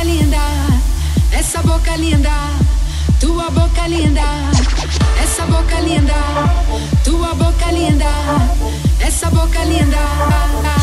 boca linda, essa boca linda, tua boca linda, essa boca linda, tua boca linda, essa boca linda.